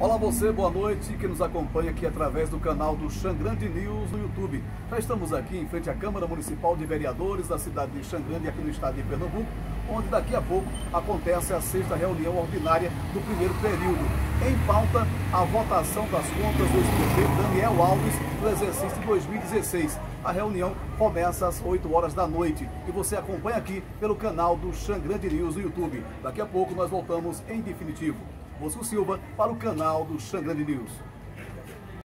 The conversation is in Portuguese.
Olá você, boa noite, que nos acompanha aqui através do canal do Xangrande News no YouTube. Já estamos aqui em frente à Câmara Municipal de Vereadores da cidade de Xangrande, aqui no estado de Pernambuco, onde daqui a pouco acontece a sexta reunião ordinária do primeiro período. Em pauta, a votação das contas do ex-prefeito Daniel Alves do exercício 2016. A reunião começa às 8 horas da noite e você acompanha aqui pelo canal do Xangrande News no YouTube. Daqui a pouco nós voltamos em definitivo. Bosco Silva para o canal do Xangrande News.